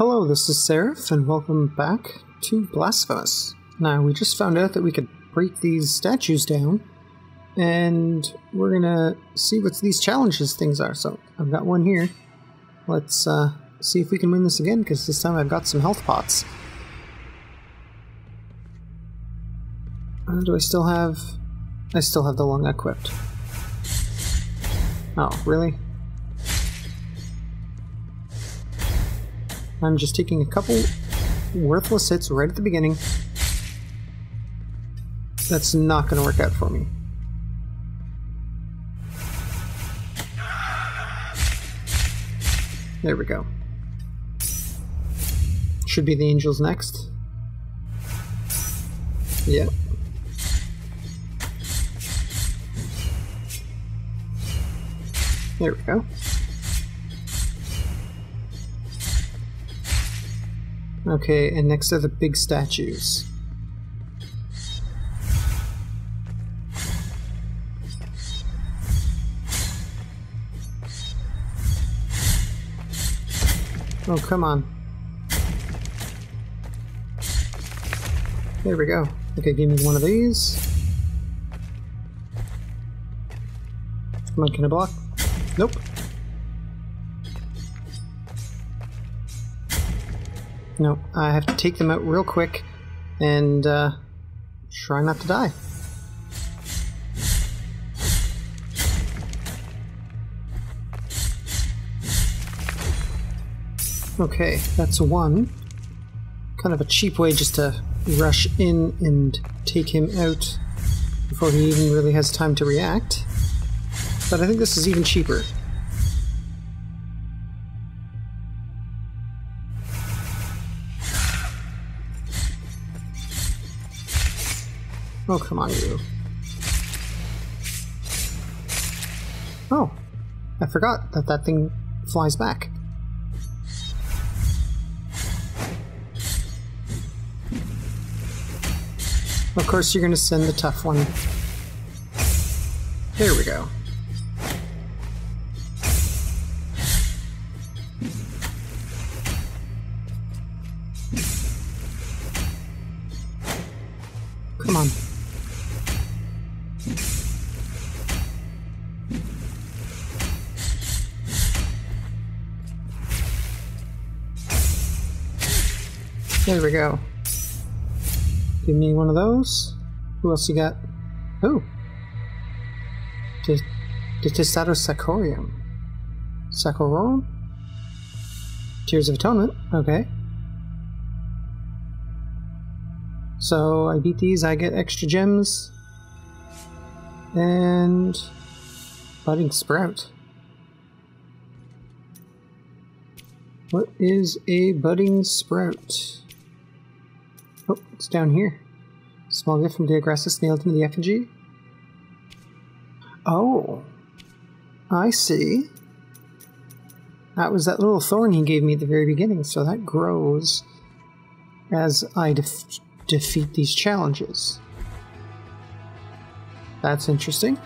Hello, this is Seraph, and welcome back to Blasphemous. Now, we just found out that we could break these statues down, and we're gonna see what these challenges things are. So, I've got one here. Let's uh, see if we can win this again, because this time I've got some health pots. Uh, do I still have... I still have the lung equipped. Oh, really? I'm just taking a couple worthless hits right at the beginning. That's not going to work out for me. There we go. Should be the angels next. Yeah. There we go. Okay, and next are the big statues. Oh, come on. There we go. Okay, give me one of these. Come on, can I block? Nope. No, I have to take them out real quick and uh, try not to die. Okay, that's one. Kind of a cheap way just to rush in and take him out before he even really has time to react. But I think this is even cheaper. Oh, come on, you. Oh, I forgot that that thing flies back. Of course, you're going to send the tough one. There we go. Go. Give me one of those. Who else you got? Oh. Detestato Sacorium. Sacrorum? Tears of Atonement. Okay. So I beat these, I get extra gems. And budding sprout. What is a budding sprout? Oh, it's down here. Small gift from Deogracias nailed into the effigy. Oh, I see. That was that little thorn he gave me at the very beginning, so that grows as I def defeat these challenges. That's interesting.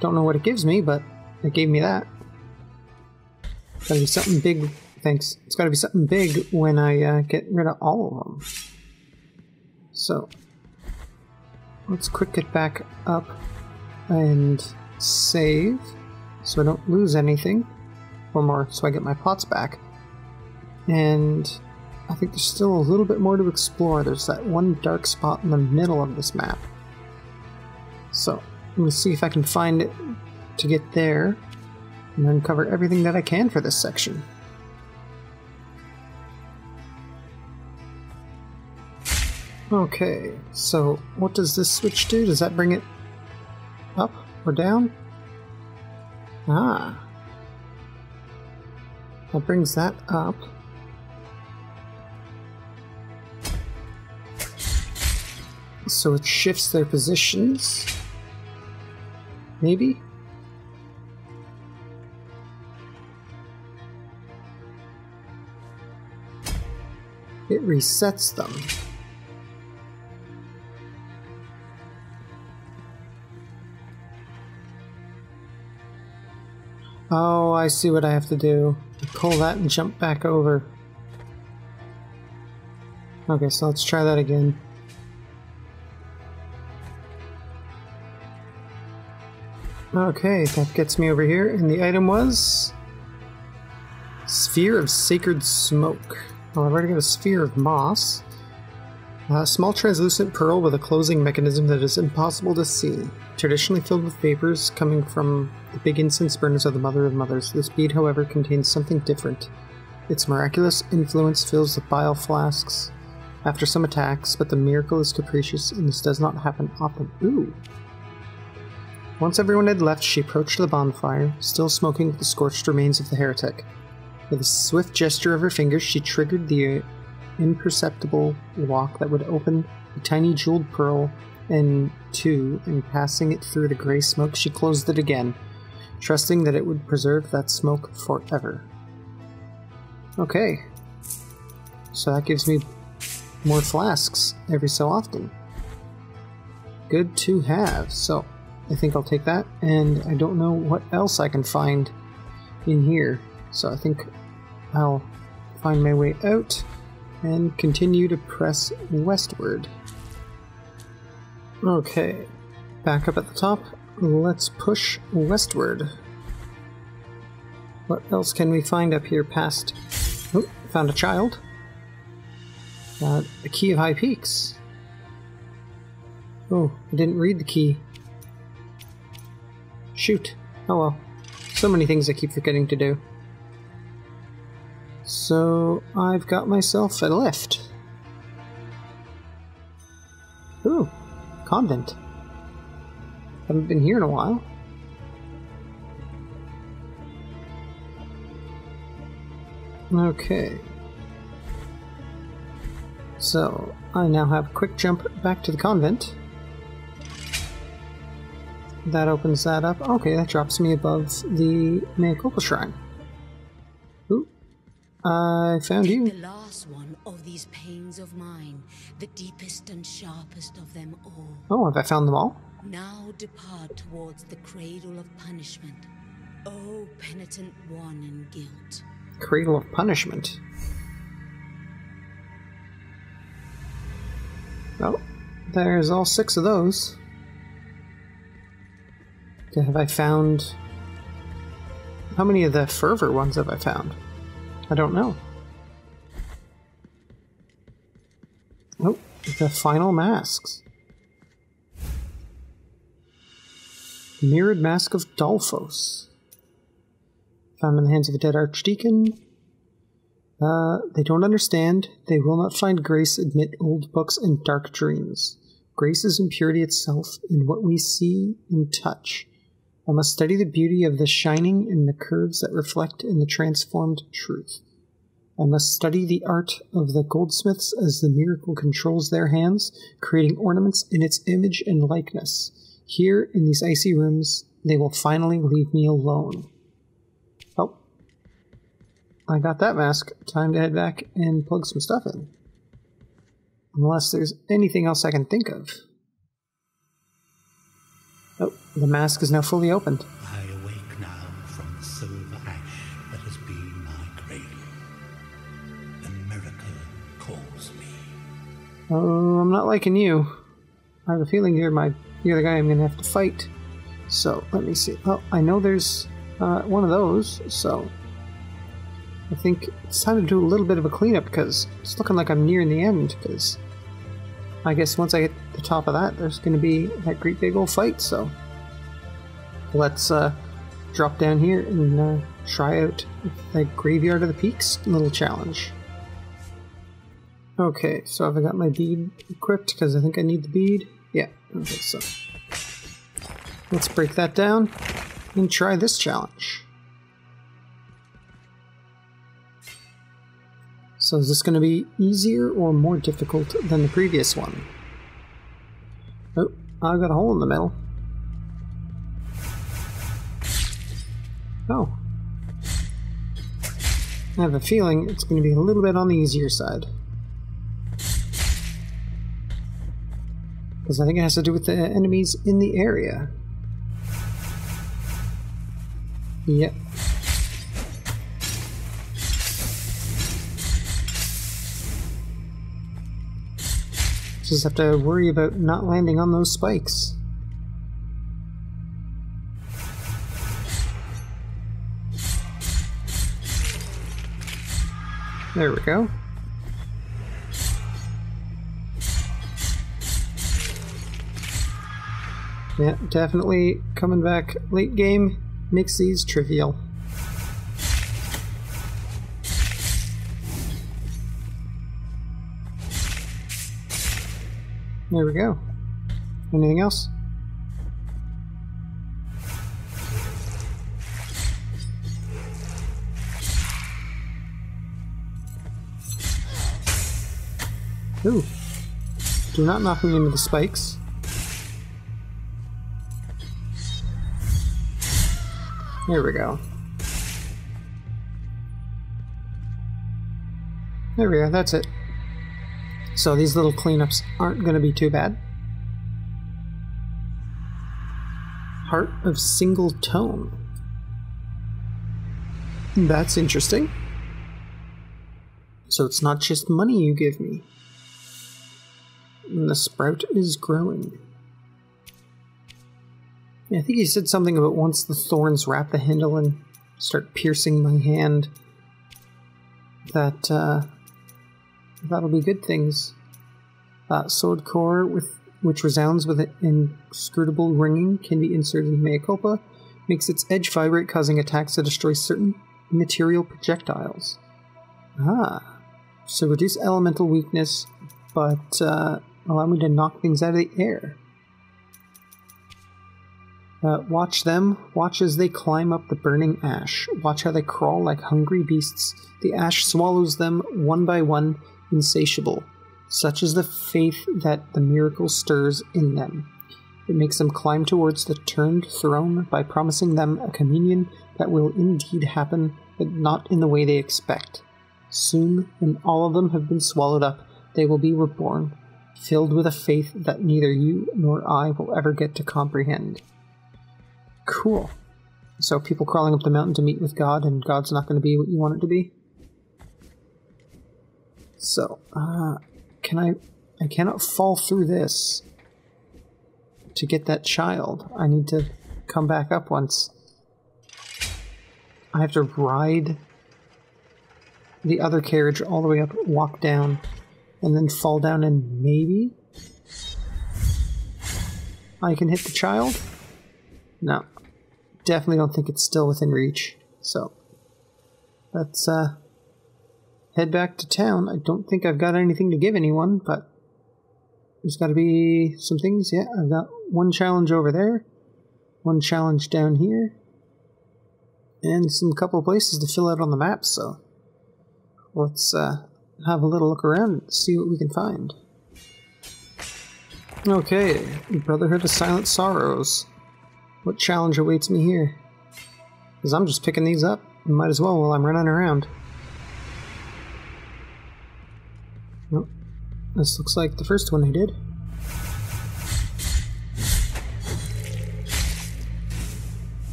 Don't know what it gives me, but it gave me that. Gotta be something big. Thanks. It's gotta be something big when I uh, get rid of all of them. So, let's quick get back up and save so I don't lose anything. or more so I get my pots back. And I think there's still a little bit more to explore. There's that one dark spot in the middle of this map. So, let me see if I can find it to get there and uncover everything that I can for this section. Okay, so what does this switch do? Does that bring it up or down? Ah. That brings that up. So it shifts their positions. Maybe? It resets them. Oh, I see what I have to do. Pull that and jump back over. Okay, so let's try that again. Okay, that gets me over here, and the item was... Sphere of Sacred Smoke. Well, I've already got a Sphere of Moss. A small translucent pearl with a closing mechanism that is impossible to see. Traditionally filled with vapors coming from the big incense burners of the Mother of Mothers, this bead, however, contains something different. Its miraculous influence fills the bile flasks after some attacks, but the miracle is capricious and this does not happen often. Ooh. Once everyone had left, she approached the bonfire, still smoking the scorched remains of the heretic. With a swift gesture of her fingers, she triggered the imperceptible lock that would open the tiny jeweled pearl in two, and passing it through the gray smoke, she closed it again, trusting that it would preserve that smoke forever. Okay. So that gives me more flasks every so often. Good to have. So I think I'll take that, and I don't know what else I can find in here. So I think I'll find my way out and continue to press westward. Okay, back up at the top. Let's push westward. What else can we find up here past... Oh, found a child. Uh, the Key of High Peaks. Oh, I didn't read the key. Shoot. Oh well. So many things I keep forgetting to do. So, I've got myself a lift. Ooh, convent. Haven't been here in a while. Okay. So, I now have a quick jump back to the convent. That opens that up. Okay, that drops me above the Mea Shrine. I found you. The last one of these pains of mine, the deepest and sharpest of them all. Oh, have I found them all? Now depart towards the cradle of punishment. O penitent one in guilt. Cradle of Punishment. Oh, there's all six of those. Okay, have I found... How many of the fervor ones have I found? I don't know. Oh, the final masks. Mirrored Mask of Dolphos. Found in the hands of a dead archdeacon. Uh, they don't understand. They will not find grace amid old books and dark dreams. Grace is impurity itself in what we see and touch. I must study the beauty of the shining in the curves that reflect in the transformed truth. I must study the art of the goldsmiths as the miracle controls their hands, creating ornaments in its image and likeness. Here, in these icy rooms, they will finally leave me alone. Oh. I got that mask. Time to head back and plug some stuff in. Unless there's anything else I can think of. The mask is now fully opened. I awake now from the silver ash that has been my cradle. The miracle calls me. Oh, I'm not liking you. I have a feeling you're my you're the guy I'm gonna have to fight. So let me see. Oh, I know there's uh, one of those. So I think it's time to do a little bit of a cleanup because it's looking like I'm nearing the end. Because I guess once I hit the top of that, there's gonna be that great big old fight. So let's uh, drop down here and uh, try out the Graveyard of the Peaks little challenge. Okay, so have I got my bead equipped? Because I think I need the bead. Yeah, okay, so let's break that down and try this challenge. So is this going to be easier or more difficult than the previous one? Oh, I've got a hole in the middle. Oh. I have a feeling it's going to be a little bit on the easier side. Because I think it has to do with the enemies in the area. Yep. Just have to worry about not landing on those spikes. There we go. Yeah, definitely coming back late game makes these trivial. There we go. Anything else? Ooh. Do not knock me into the spikes. There we go. There we go, that's it. So these little cleanups aren't going to be too bad. Heart of Single Tone. That's interesting. So it's not just money you give me. And the sprout is growing. Yeah, I think he said something about once the thorns wrap the handle and start piercing my hand, that uh, that'll be good things. Uh, sword core with which resounds with an inscrutable ringing can be inserted in mea culpa, makes its edge vibrate, causing attacks to destroy certain material projectiles. Ah, so reduce elemental weakness, but uh, allow me to knock things out of the air. Uh, watch them. Watch as they climb up the burning ash. Watch how they crawl like hungry beasts. The ash swallows them one by one, insatiable. Such is the faith that the miracle stirs in them. It makes them climb towards the turned throne by promising them a communion that will indeed happen, but not in the way they expect. Soon, when all of them have been swallowed up, they will be reborn, filled with a faith that neither you nor I will ever get to comprehend. Cool. So people crawling up the mountain to meet with God, and God's not going to be what you want it to be. So, uh, can I? I cannot fall through this to get that child. I need to come back up once. I have to ride the other carriage all the way up, walk down, and then fall down, and maybe I can hit the child. No, definitely don't think it's still within reach. So let's uh, head back to town. I don't think I've got anything to give anyone, but there's got to be some things. Yeah, I've got one challenge over there, one challenge down here, and some couple places to fill out on the map. So let's uh, have a little look around and see what we can find. Okay, Brotherhood of Silent Sorrows. What challenge awaits me here? Because I'm just picking these up. Might as well while I'm running around. Well, this looks like the first one I did.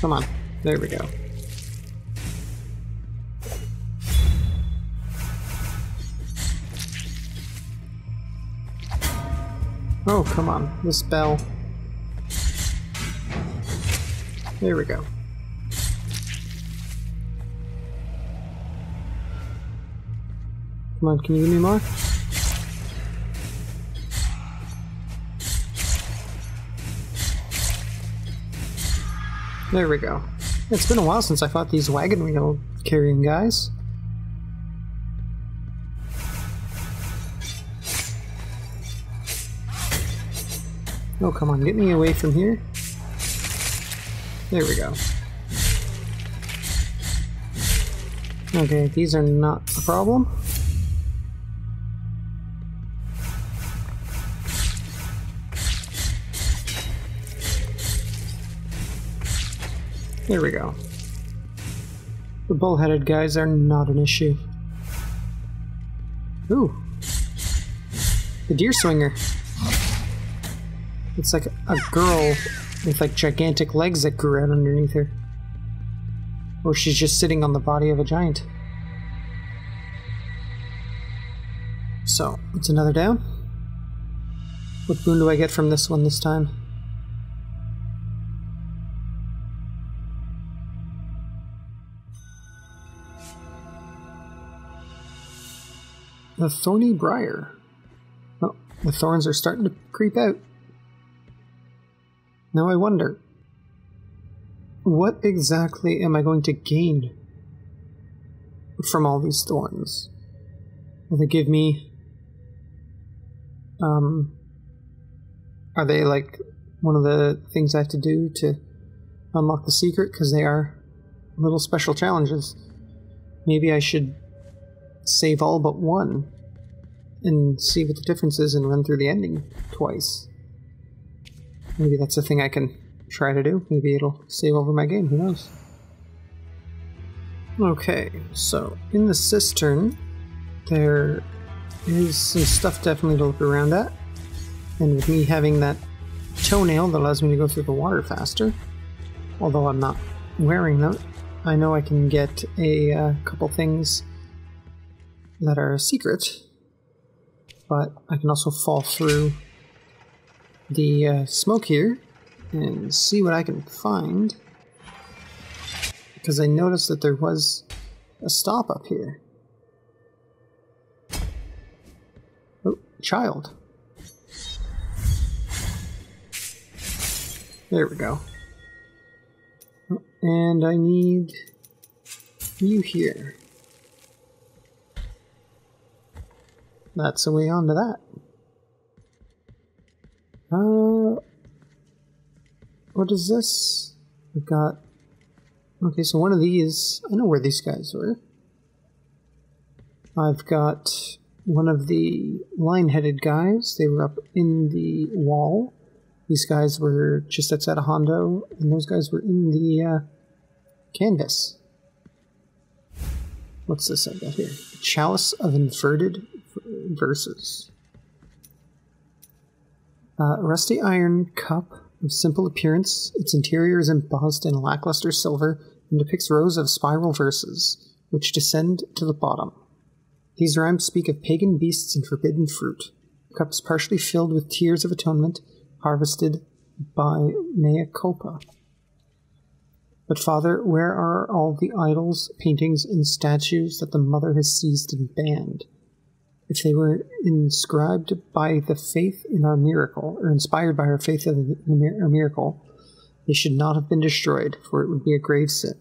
Come on. There we go. Oh, come on. This bell. There we go. Come on, can you give me more? There we go. It's been a while since I fought these wagon wheel carrying guys. Oh, come on, get me away from here. There we go. Okay, these are not a problem. There we go. The bullheaded guys are not an issue. Ooh. The deer swinger. It's like a girl with like gigantic legs that grew out underneath her. Or she's just sitting on the body of a giant. So, it's another down. What boon do I get from this one this time? The thorny briar. Oh, the thorns are starting to creep out. Now I wonder, what exactly am I going to gain from all these thorns? Will they give me, um, are they like one of the things I have to do to unlock the secret? Because they are little special challenges. Maybe I should save all but one and see what the difference is and run through the ending twice. Maybe that's a thing I can try to do. Maybe it'll save over my game, who knows? Okay, so in the cistern, there is some stuff definitely to look around at. And with me having that toenail that allows me to go through the water faster, although I'm not wearing them, I know I can get a uh, couple things that are secret, but I can also fall through the uh, smoke here and see what I can find. Because I noticed that there was a stop up here. Oh, child. There we go. Oh, and I need you here. That's a way onto that. Uh, what is this? We've got. Okay, so one of these. I know where these guys were. I've got one of the line headed guys. They were up in the wall. These guys were just outside of Jondo, and those guys were in the uh, canvas. What's this I've got here? Chalice of Inverted Verses. Uh, rusty iron cup of simple appearance, its interior is embossed in lackluster silver and depicts rows of spiral verses, which descend to the bottom. These rhymes speak of pagan beasts and forbidden fruit. The cup is partially filled with tears of atonement harvested by mea culpa. But, Father, where are all the idols, paintings, and statues that the Mother has seized and banned? If they were inscribed by the faith in our miracle, or inspired by our faith in our miracle, they should not have been destroyed, for it would be a grave sin.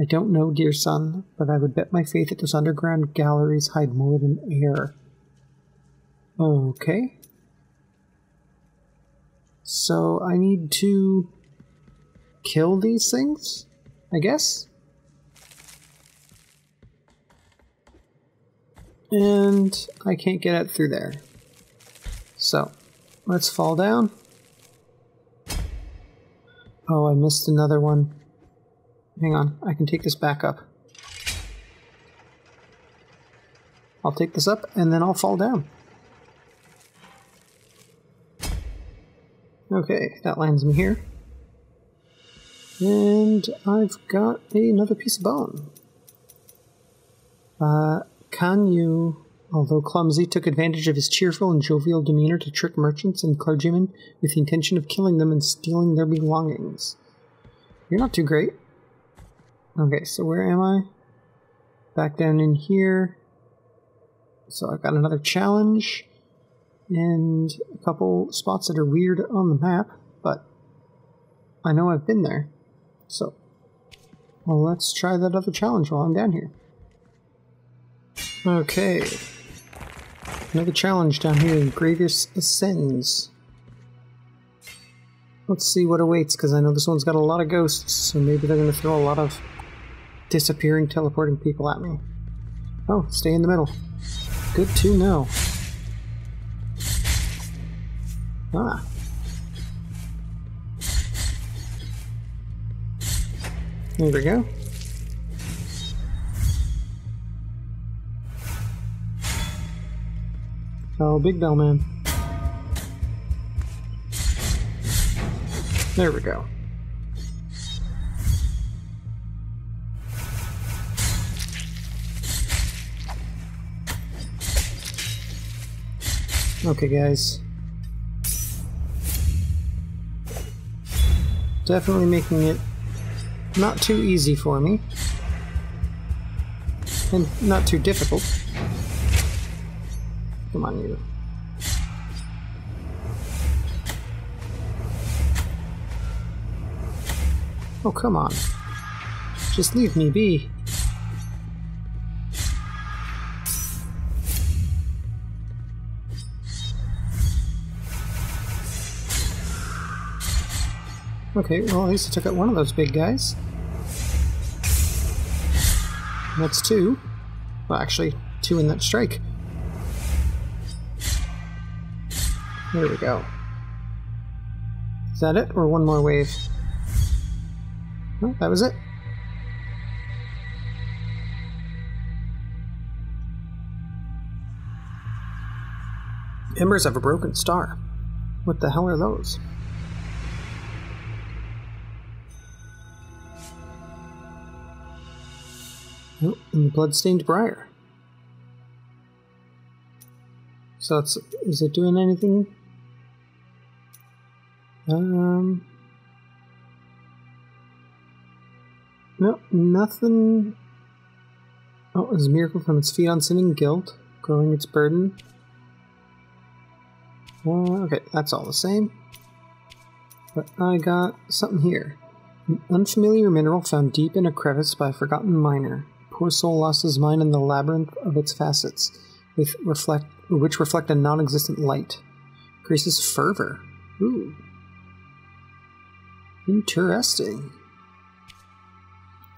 I don't know, dear son, but I would bet my faith that those underground galleries hide more than air. Okay. So I need to kill these things, I guess? And I can't get it through there. So, let's fall down. Oh, I missed another one. Hang on, I can take this back up. I'll take this up and then I'll fall down. Okay, that lands me here. And I've got another piece of bone. Uh, Kanyu, although clumsy, took advantage of his cheerful and jovial demeanor to trick merchants and clergymen with the intention of killing them and stealing their belongings. You're not too great. Okay, so where am I? Back down in here. So I've got another challenge and a couple spots that are weird on the map, but I know I've been there. So, well, let's try that other challenge while I'm down here. Okay. Another challenge down here in Ascends. Let's see what awaits, because I know this one's got a lot of ghosts, so maybe they're going to throw a lot of disappearing, teleporting people at me. Oh, stay in the middle. Good to know. Ah. There we go. So, Big Bell Man. There we go. Okay, guys. Definitely making it not too easy for me. And not too difficult. Come on, you. Oh, come on. Just leave me be. Okay, well at least I took out one of those big guys. That's two. Well, actually, two in that strike. There we go. Is that it, or one more wave? No, that was it. Embers of a broken star. What the hell are those? Oh, and the bloodstained briar. So it's is it doing anything? Um No, nothing. Oh, is a miracle from its feet on sin and guilt, growing its burden. Uh, okay, that's all the same. But I got something here. An unfamiliar mineral found deep in a crevice by a forgotten miner. Poor soul lost his mind in the labyrinth of its facets, with reflect, which reflect a non-existent light. Increases fervor. Ooh. Interesting.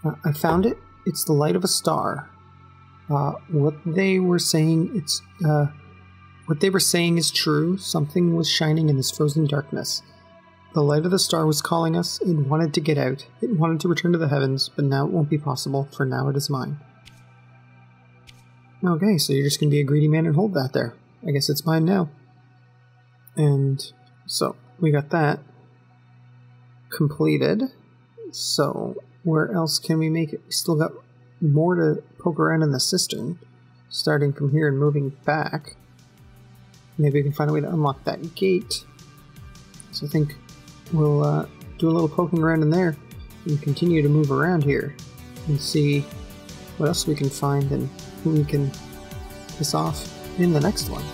Uh, I found it. It's the light of a star. Uh, what they were saying, it's uh, what they were saying is true. Something was shining in this frozen darkness. The light of the star was calling us. It wanted to get out. It wanted to return to the heavens, but now it won't be possible, for now it is mine. Okay, so you're just gonna be a greedy man and hold that there. I guess it's mine now. And so we got that completed. So where else can we make it? We still got more to poke around in the cistern, starting from here and moving back. Maybe we can find a way to unlock that gate. So I think we'll uh, do a little poking around in there and continue to move around here and see what else we can find and who we can piss off in the next one.